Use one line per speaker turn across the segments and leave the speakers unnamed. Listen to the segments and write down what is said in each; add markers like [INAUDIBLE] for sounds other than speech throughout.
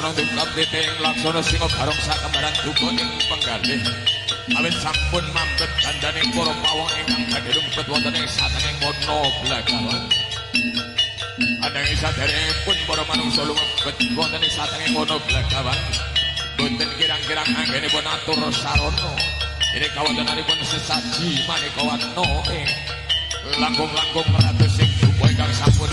Wisana tukap titing laksana singa barong sakembaran duka ing penggalih. Awit sampun mambet gandaning para pawong ingkang badhe lumpet wonten ing satenging wana blagawan. Ananging saderengipun para manungsa lumebet wonten ing satenging wana blagawan. Boten kirang-kirang anggenipun atur sarana. Ini kawontenanipun sesaji maneka warna ing langkung-langkung ratus sing duka ingkang sampun.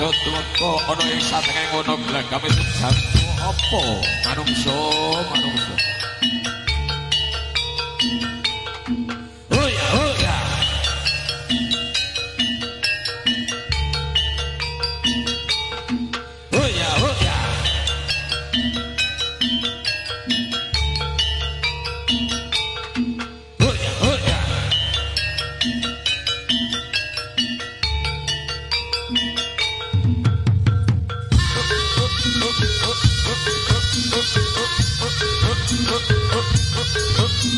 Sotwaka ana ing satengah ngono glagame sejatu apa? Manungsa manungsa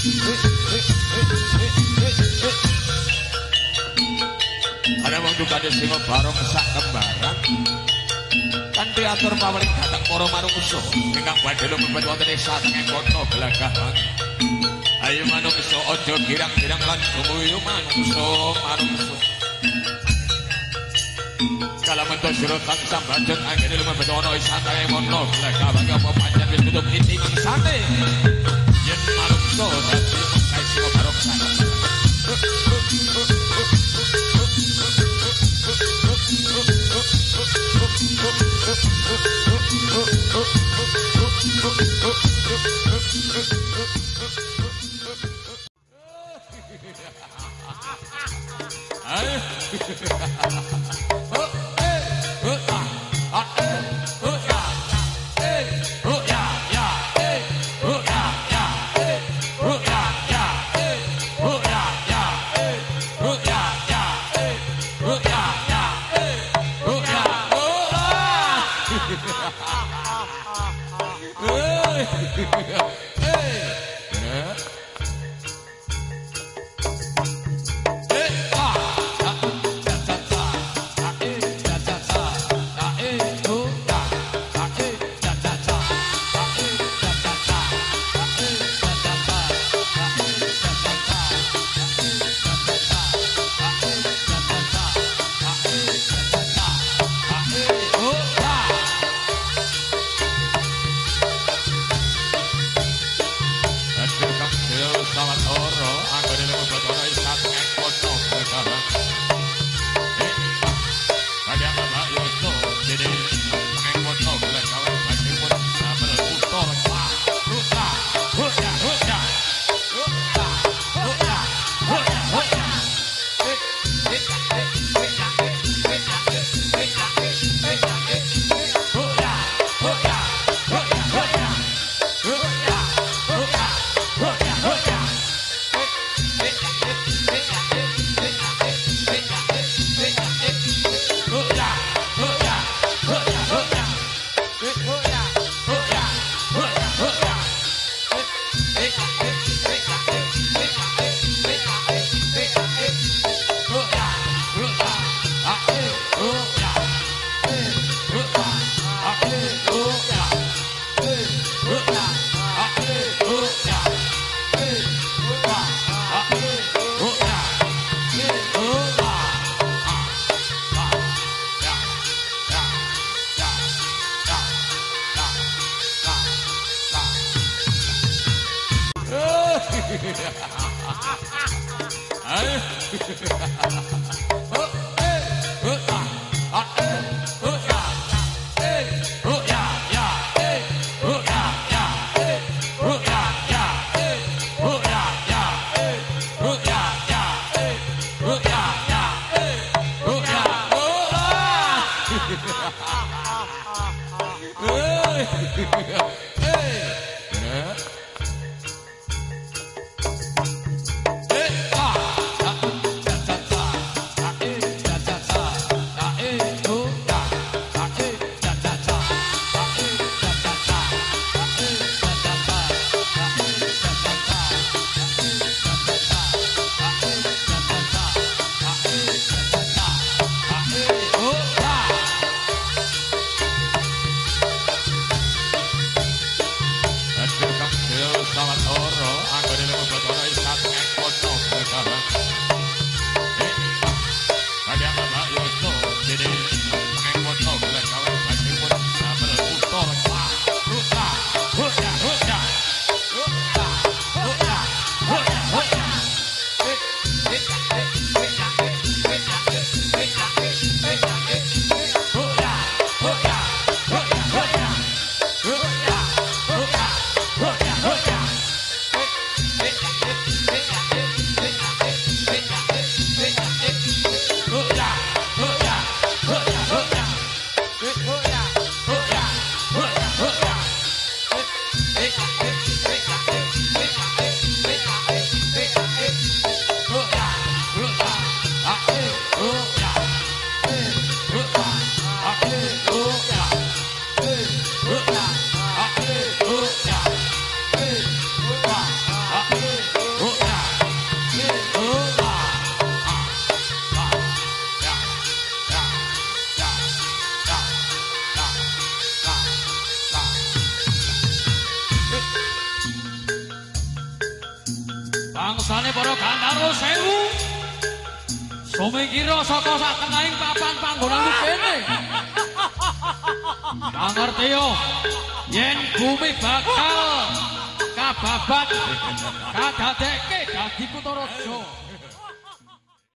Ada wong dukane sing bareng sak kembaran. Kanthi atur paweling dhateng para manungsa ingkang badhe lumebet wonten ing satengah kota Blagah. Ayo manungsa aja girang-girang lan kumuyu manungsa manungsa. Kala mentas sira tak sambajet anggene lumebet ana ing sanget kota Blagah apa pancen wis tutup iki mangsane. と同じ開始後から6歳 Yeah. [LAUGHS] Ha ha ha ha! Bye.
ne para gandaru sewu. Sumigira saka sak tengahing papan panggonan kene. Ngerti yo. Yen bumi bakal kababat kadadekke dadi kutaraja